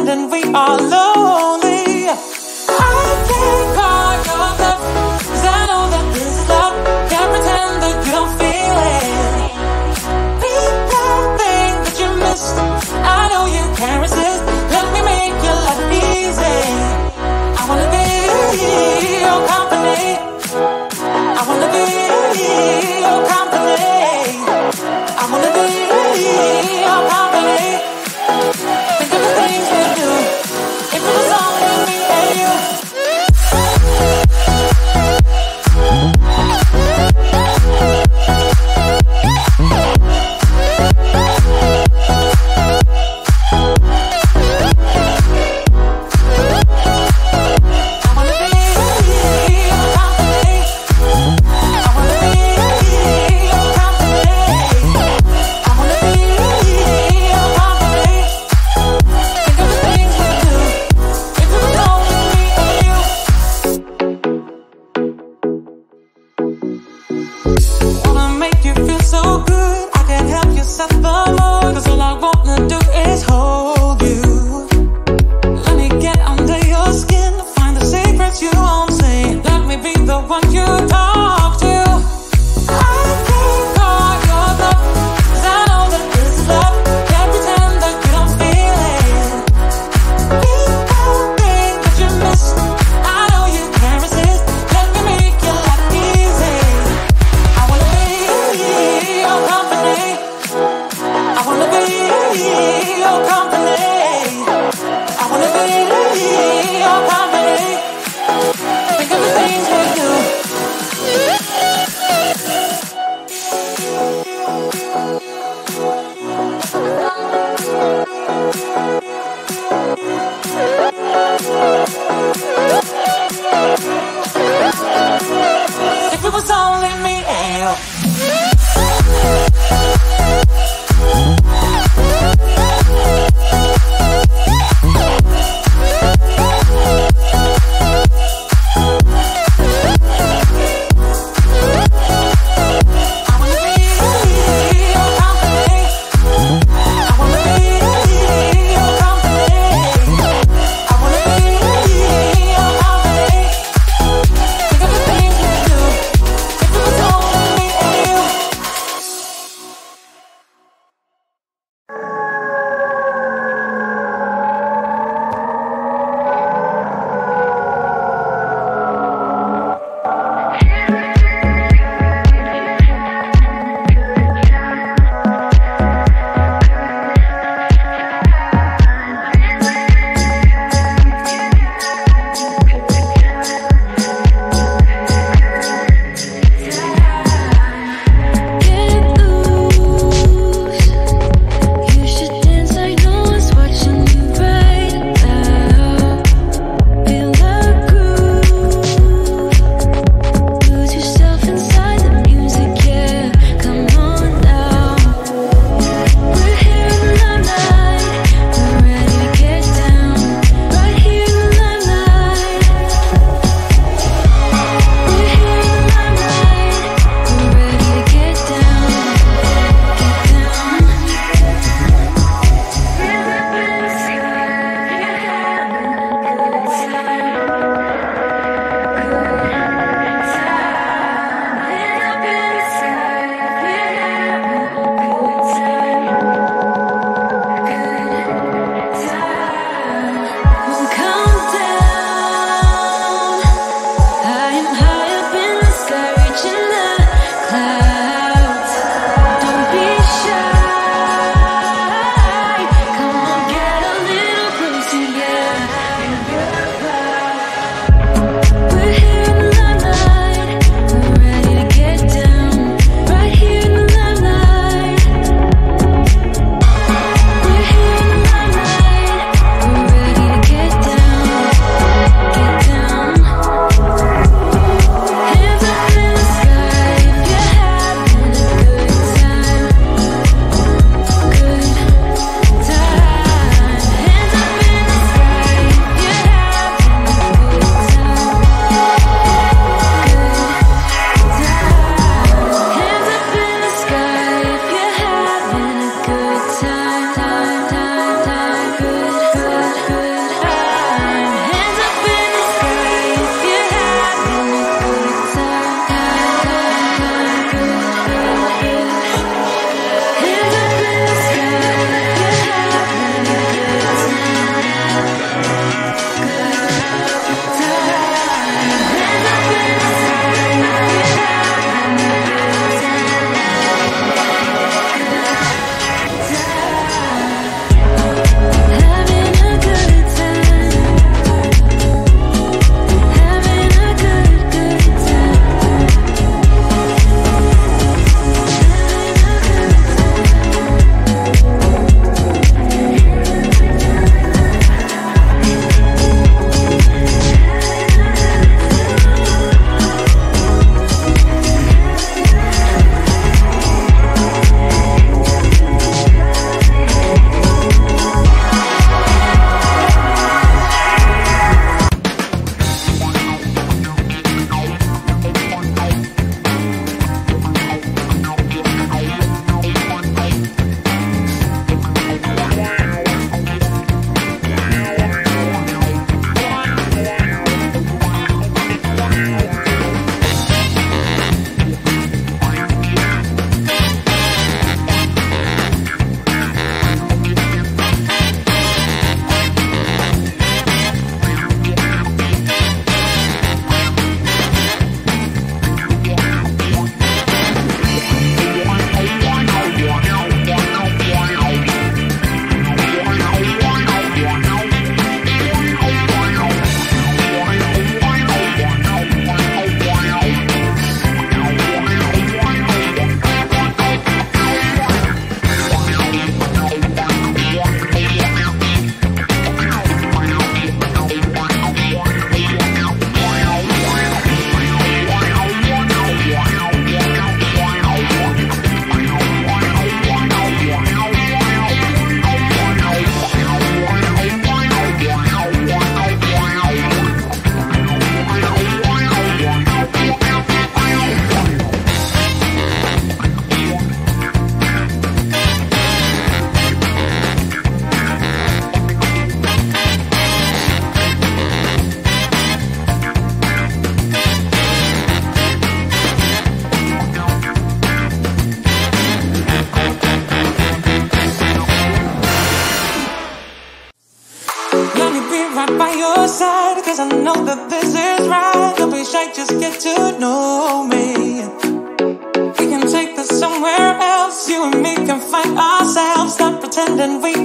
Pretending we are lonely.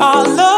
Else. You